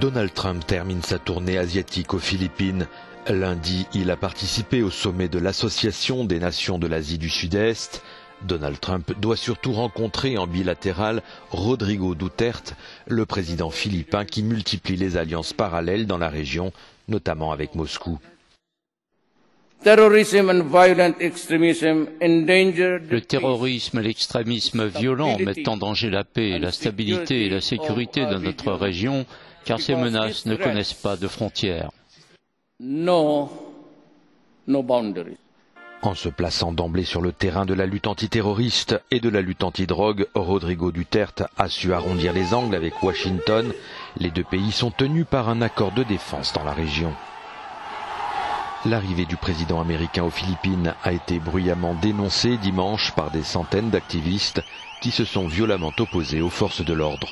Donald Trump termine sa tournée asiatique aux Philippines. Lundi, il a participé au sommet de l'Association des Nations de l'Asie du Sud-Est. Donald Trump doit surtout rencontrer en bilatéral Rodrigo Duterte, le président philippin qui multiplie les alliances parallèles dans la région, notamment avec Moscou. Le terrorisme et l'extrémisme violent mettent en danger la paix, la stabilité et la sécurité de notre région, car ces menaces ne connaissent pas de frontières. En se plaçant d'emblée sur le terrain de la lutte antiterroriste et de la lutte antidrogue, Rodrigo Duterte a su arrondir les angles avec Washington. Les deux pays sont tenus par un accord de défense dans la région. L'arrivée du président américain aux Philippines a été bruyamment dénoncée dimanche par des centaines d'activistes qui se sont violemment opposés aux forces de l'ordre.